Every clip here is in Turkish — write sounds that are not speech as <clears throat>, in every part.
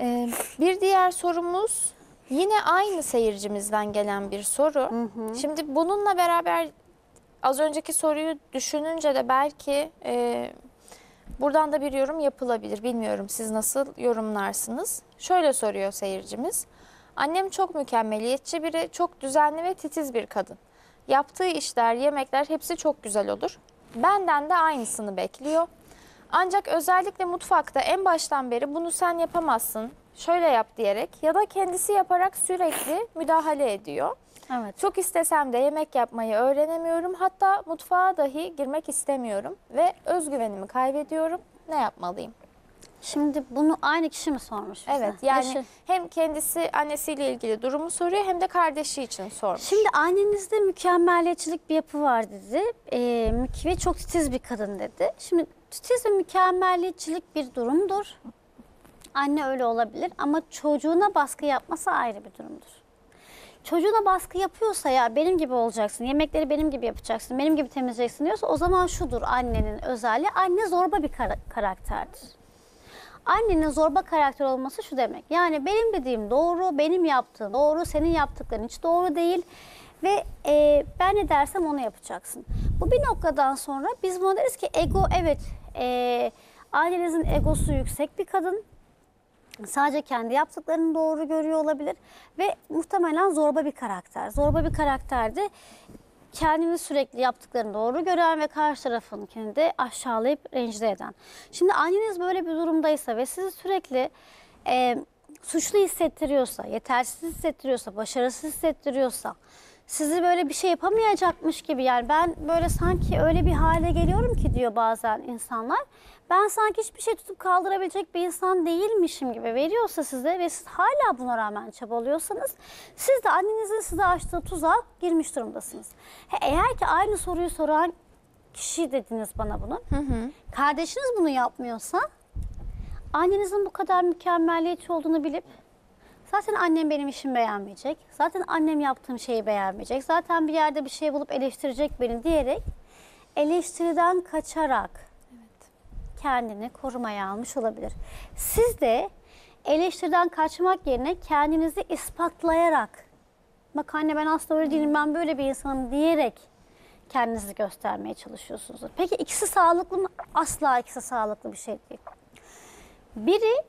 Ee, bir diğer sorumuz yine aynı seyircimizden gelen bir soru. Şimdi bununla beraber az önceki soruyu düşününce de belki e, buradan da bir yorum yapılabilir. Bilmiyorum siz nasıl yorumlarsınız. Şöyle soruyor seyircimiz. Annem çok mükemmeliyetçi biri, çok düzenli ve titiz bir kadın. Yaptığı işler, yemekler hepsi çok güzel olur. Benden de aynısını bekliyor. Ancak özellikle mutfakta en baştan beri bunu sen yapamazsın, şöyle yap diyerek ya da kendisi yaparak sürekli müdahale ediyor. Evet. Çok istesem de yemek yapmayı öğrenemiyorum. Hatta mutfağa dahi girmek istemiyorum ve özgüvenimi kaybediyorum. Ne yapmalıyım? Şimdi bunu aynı kişi mi sormuş bize? Evet yani Yaşı- hem kendisi annesiyle ilgili durumu soruyor hem de kardeşi için sormuş. Şimdi annenizde mükemmeliyetçilik bir yapı var dedi. Ee, ve çok titiz bir kadın dedi. Şimdi titiz ve mükemmeliyetçilik bir durumdur. Anne öyle olabilir ama çocuğuna baskı yapması ayrı bir durumdur. Çocuğuna baskı yapıyorsa ya benim gibi olacaksın, yemekleri benim gibi yapacaksın, benim gibi temizleyeceksin diyorsa o zaman şudur annenin özelliği. Anne zorba bir kara- karakterdir. Annenin zorba karakter olması şu demek. Yani benim dediğim doğru, benim yaptığım doğru, senin yaptıkların hiç doğru değil. Ve e, ben ne dersem onu yapacaksın. Bu bir noktadan sonra biz buna deriz ki ego evet e, annenizin egosu yüksek bir kadın. Sadece kendi yaptıklarını doğru görüyor olabilir ve muhtemelen zorba bir karakter. Zorba bir karakterde kendini sürekli yaptıklarını doğru gören ve karşı tarafınkini de aşağılayıp rencide eden. Şimdi anneniz böyle bir durumdaysa ve sizi sürekli e, suçlu hissettiriyorsa, yetersiz hissettiriyorsa, başarısız hissettiriyorsa, sizi böyle bir şey yapamayacakmış gibi yani ben böyle sanki öyle bir hale geliyorum ki diyor bazen insanlar. Ben sanki hiçbir şey tutup kaldırabilecek bir insan değilmişim gibi veriyorsa size ve siz hala buna rağmen çabalıyorsanız siz de annenizin size açtığı tuzağa girmiş durumdasınız. He, eğer ki aynı soruyu soran kişi dediniz bana bunu. Kardeşiniz bunu yapmıyorsa annenizin bu kadar mükemmeliyetçi olduğunu bilip Zaten annem benim işimi beğenmeyecek. Zaten annem yaptığım şeyi beğenmeyecek. Zaten bir yerde bir şey bulup eleştirecek beni diyerek eleştiriden kaçarak kendini korumaya almış olabilir. Siz de eleştiriden kaçmak yerine kendinizi ispatlayarak bak anne ben aslında öyle değilim ben böyle bir insanım diyerek kendinizi göstermeye çalışıyorsunuz. Peki ikisi sağlıklı mı? Asla ikisi sağlıklı bir şey değil. Biri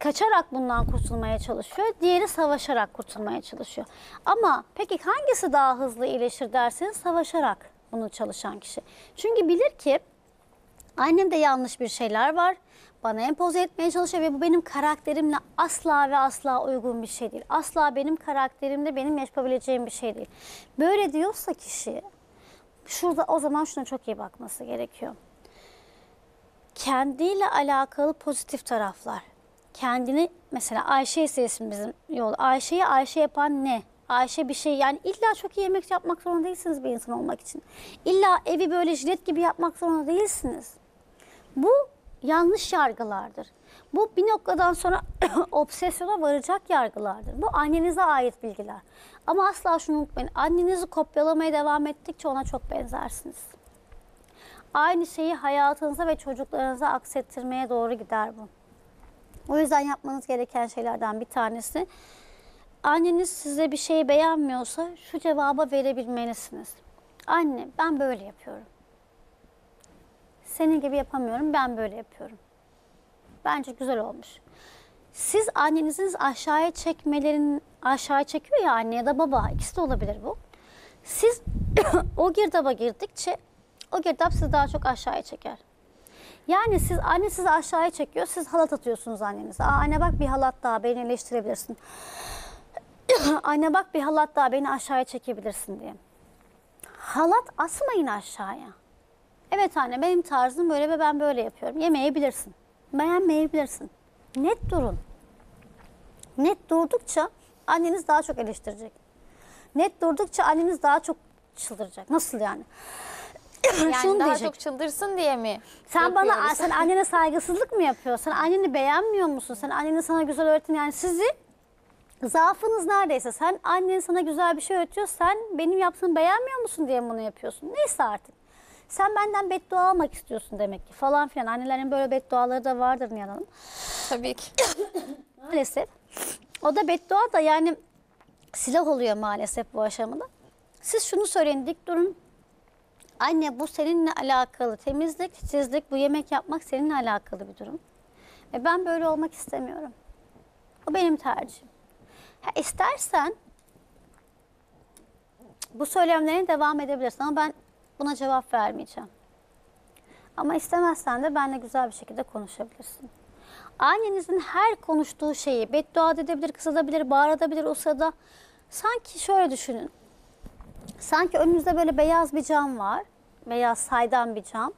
kaçarak bundan kurtulmaya çalışıyor, diğeri savaşarak kurtulmaya çalışıyor. Ama peki hangisi daha hızlı iyileşir derseniz savaşarak bunu çalışan kişi. Çünkü bilir ki annemde yanlış bir şeyler var. Bana empoze etmeye çalışıyor ve bu benim karakterimle asla ve asla uygun bir şey değil. Asla benim karakterimde benim yapabileceğim bir şey değil. Böyle diyorsa kişi şurada o zaman şuna çok iyi bakması gerekiyor kendiyle alakalı pozitif taraflar. Kendini mesela Ayşe ise bizim yol. Ayşe'yi Ayşe yapan ne? Ayşe bir şey yani illa çok iyi yemek yapmak zorunda değilsiniz bir insan olmak için. İlla evi böyle jilet gibi yapmak zorunda değilsiniz. Bu yanlış yargılardır. Bu bir noktadan sonra <clears throat> obsesyona varacak yargılardır. Bu annenize ait bilgiler. Ama asla şunu unutmayın. Annenizi kopyalamaya devam ettikçe ona çok benzersiniz aynı şeyi hayatınıza ve çocuklarınıza aksettirmeye doğru gider bu. O yüzden yapmanız gereken şeylerden bir tanesi anneniz size bir şey beğenmiyorsa şu cevaba verebilmelisiniz. Anne ben böyle yapıyorum. Senin gibi yapamıyorum ben böyle yapıyorum. Bence güzel olmuş. Siz annenizin aşağıya çekmelerin aşağıya çekiyor ya anne ya da baba ikisi de olabilir bu. Siz <clears throat> o girdaba girdikçe o girdap sizi daha çok aşağıya çeker. Yani siz anne sizi aşağıya çekiyor, siz halat atıyorsunuz annenize. Aa, anne bak bir halat daha beni eleştirebilirsin. <clears throat> anne bak bir halat daha beni aşağıya çekebilirsin diye. Halat asmayın aşağıya. Evet anne benim tarzım böyle ve ben böyle yapıyorum. Yemeyebilirsin. Beğenmeyebilirsin. Net durun. Net durdukça anneniz daha çok eleştirecek. Net durdukça anneniz daha çok çıldıracak. Nasıl yani? Yani Şunu daha diyecek. çok çıldırsın diye mi? Sen bana sen annene saygısızlık mı yapıyorsun? Sen anneni beğenmiyor musun? Sen annenin sana güzel öğretin yani sizi zaafınız neredeyse. Sen annen sana güzel bir şey öğretiyor. Sen benim yaptığımı beğenmiyor musun diye bunu yapıyorsun? Neyse artık. Sen benden beddua almak istiyorsun demek ki falan filan. Annelerin böyle bedduaları da vardır Nihan Hanım. Tabii ki. <coughs> Maalesef. O da beddua da yani silah oluyor maalesef bu aşamada. Siz şunu söyleyin dik durun. Anne bu seninle alakalı temizlik, titizlik, bu yemek yapmak seninle alakalı bir durum. Ve ben böyle olmak istemiyorum. O benim tercihim. Ha, istersen bu söylemlerine devam edebilirsin ama ben buna cevap vermeyeceğim. Ama istemezsen de benimle güzel bir şekilde konuşabilirsin. Annenizin her konuştuğu şeyi beddua edebilir, kızabilir, bağırabilir o sırada. Sanki şöyle düşünün. Sanki önünüzde böyle beyaz bir cam var. Beyaz saydam bir cam.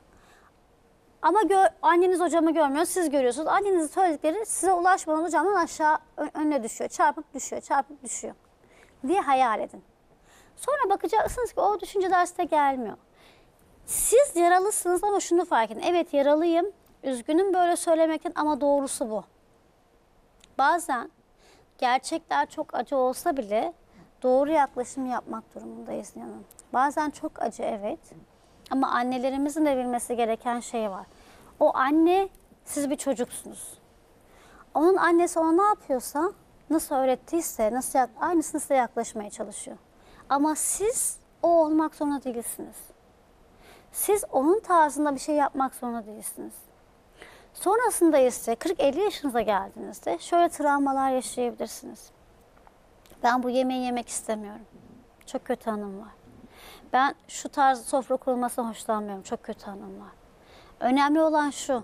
Ama gör, anneniz o camı görmüyor, siz görüyorsunuz. Annenizin söyledikleri size ulaşmadan o camdan aşağı ön- önüne düşüyor. Çarpıp düşüyor, çarpıp düşüyor diye hayal edin. Sonra bakacaksınız ki o düşünceler size gelmiyor. Siz yaralısınız ama şunu fark edin. Evet yaralıyım, üzgünüm böyle söylemekten ama doğrusu bu. Bazen gerçekler çok acı olsa bile doğru yaklaşım yapmak durumundayız yanım. Bazen çok acı evet. Ama annelerimizin de bilmesi gereken şey var. O anne siz bir çocuksunuz. Onun annesi ona ne yapıyorsa, nasıl öğrettiyse, nasıl aynısını size yaklaşmaya çalışıyor. Ama siz o olmak zorunda değilsiniz. Siz onun tarzında bir şey yapmak zorunda değilsiniz. Sonrasında ise 40-50 yaşınıza geldiğinizde şöyle travmalar yaşayabilirsiniz. Ben bu yemeği yemek istemiyorum. Çok kötü anım var. Ben şu tarz sofra kurulmasına hoşlanmıyorum. Çok kötü anım var. Önemli olan şu.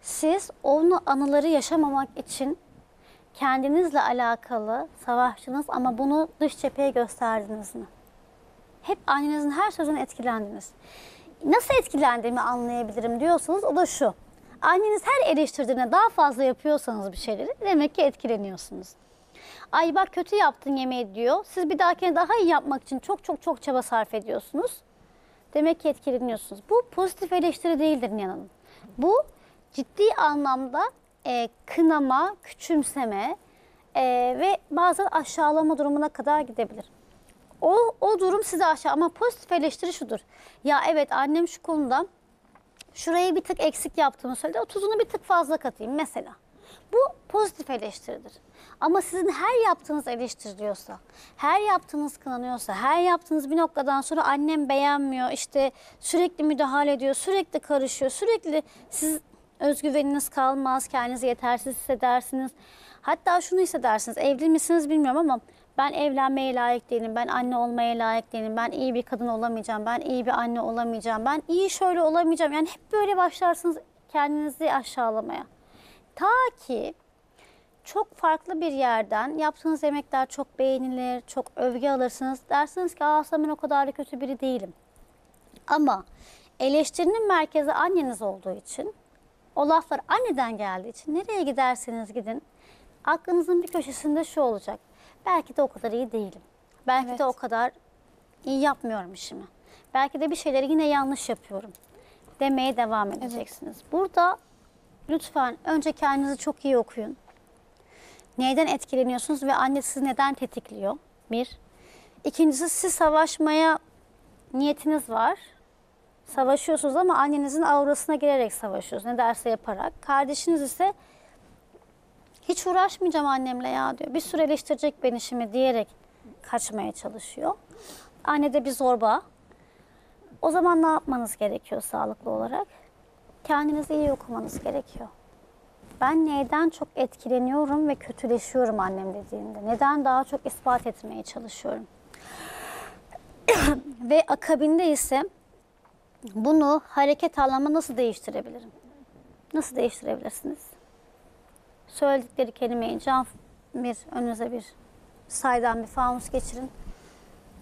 Siz onu anıları yaşamamak için kendinizle alakalı savaştınız ama bunu dış cepheye gösterdiniz mi? Hep annenizin her sözüne etkilendiniz. Nasıl etkilendiğimi anlayabilirim diyorsanız o da şu. Anneniz her eleştirdiğine daha fazla yapıyorsanız bir şeyleri demek ki etkileniyorsunuz. Ay bak kötü yaptın yemeği diyor. Siz bir dahakine daha iyi yapmak için çok çok çok çaba sarf ediyorsunuz. Demek ki etkileniyorsunuz. Bu pozitif eleştiri değildir Nihan Hanım. Bu ciddi anlamda e, kınama, küçümseme e, ve bazen aşağılama durumuna kadar gidebilir. O, o durum sizi aşağı ama pozitif eleştiri şudur. Ya evet annem şu konuda şurayı bir tık eksik yaptığımı söyledi. O tuzunu bir tık fazla katayım mesela. Bu pozitif eleştiridir. Ama sizin her yaptığınız eleştiriliyorsa, her yaptığınız kınanıyorsa, her yaptığınız bir noktadan sonra annem beğenmiyor, işte sürekli müdahale ediyor, sürekli karışıyor, sürekli siz özgüveniniz kalmaz, kendinizi yetersiz hissedersiniz. Hatta şunu hissedersiniz, evli misiniz bilmiyorum ama ben evlenmeye layık değilim, ben anne olmaya layık değilim, ben iyi bir kadın olamayacağım, ben iyi bir anne olamayacağım, ben iyi şöyle olamayacağım. Yani hep böyle başlarsınız kendinizi aşağılamaya. Ta ki çok farklı bir yerden yaptığınız yemekler çok beğenilir, çok övgü alırsınız. Dersiniz ki aslında ben o kadar da kötü biri değilim. Ama eleştirinin merkezi anneniz olduğu için, o laflar anneden geldiği için nereye giderseniz gidin, aklınızın bir köşesinde şu olacak. Belki de o kadar iyi değilim. Belki Evet. de o kadar iyi yapmıyorum işimi. Belki de bir şeyleri yine yanlış yapıyorum demeye devam edeceksiniz. Burada lütfen önce kendinizi çok iyi okuyun. Neyden etkileniyorsunuz ve anne sizi neden tetikliyor? Bir. İkincisi siz savaşmaya niyetiniz var. Savaşıyorsunuz ama annenizin aurasına girerek savaşıyorsunuz. Ne derse yaparak. Kardeşiniz ise hiç uğraşmayacağım annemle ya diyor. Bir süre eleştirecek beni şimdi diyerek kaçmaya çalışıyor. Anne de bir zorba. O zaman ne yapmanız gerekiyor sağlıklı olarak? Kendinizi iyi okumanız gerekiyor. Ben neyden çok etkileniyorum ve kötüleşiyorum annem dediğinde? Neden daha çok ispat etmeye çalışıyorum? <coughs> ve akabinde ise bunu hareket anlamı nasıl değiştirebilirim? Nasıl değiştirebilirsiniz? Söyledikleri kelimeyi cam bir önünüze bir saydam bir fanus geçirin.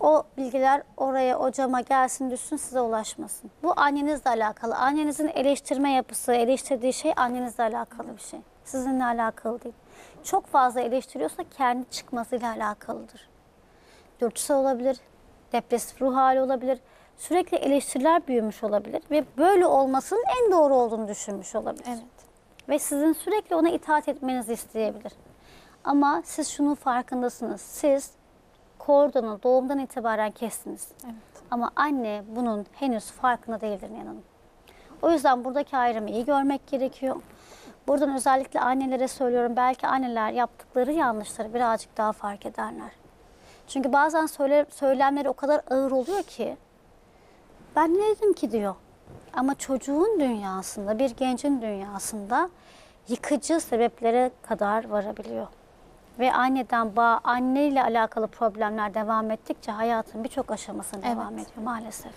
O bilgiler oraya, o cama gelsin, düşsün, size ulaşmasın. Bu annenizle alakalı. Annenizin eleştirme yapısı, eleştirdiği şey annenizle alakalı bir şey. Sizinle alakalı değil. Çok fazla eleştiriyorsa kendi çıkmasıyla alakalıdır. Dürtüsel olabilir, depresif ruh hali olabilir. Sürekli eleştiriler büyümüş olabilir ve böyle olmasının en doğru olduğunu düşünmüş olabilir. Evet. Ve sizin sürekli ona itaat etmenizi isteyebilir. Ama siz şunun farkındasınız. Siz kordonu doğumdan itibaren kestiniz. Evet. Ama anne bunun henüz farkında değildir Nihan Hanım. O yüzden buradaki ayrımı iyi görmek gerekiyor. Buradan özellikle annelere söylüyorum. Belki anneler yaptıkları yanlışları birazcık daha fark ederler. Çünkü bazen söyle, söylemleri o kadar ağır oluyor ki ben ne dedim ki diyor. Ama çocuğun dünyasında, bir gencin dünyasında yıkıcı sebeplere kadar varabiliyor. Ve anneden bağ, anneyle alakalı problemler devam ettikçe hayatın birçok aşamasına devam Evet. ediyor maalesef.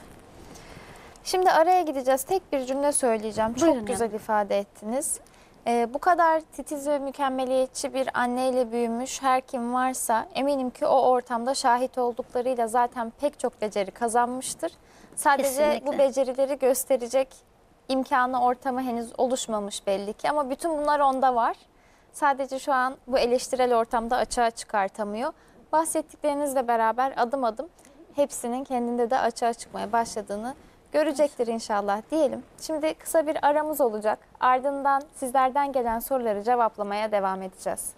Şimdi araya gideceğiz. Tek bir cümle söyleyeceğim. Buyurun Çok güzel ifade ettiniz. Ee, bu kadar titiz ve mükemmeliyetçi bir anneyle büyümüş her kim varsa eminim ki o ortamda şahit olduklarıyla zaten pek çok beceri kazanmıştır. Sadece Kesinlikle. bu becerileri gösterecek imkanı ortamı henüz oluşmamış belli ki ama bütün bunlar onda var. Sadece şu an bu eleştirel ortamda açığa çıkartamıyor. Bahsettiklerinizle beraber adım adım hepsinin kendinde de açığa çıkmaya başladığını görecektir inşallah diyelim. Şimdi kısa bir aramız olacak. Ardından sizlerden gelen soruları cevaplamaya devam edeceğiz.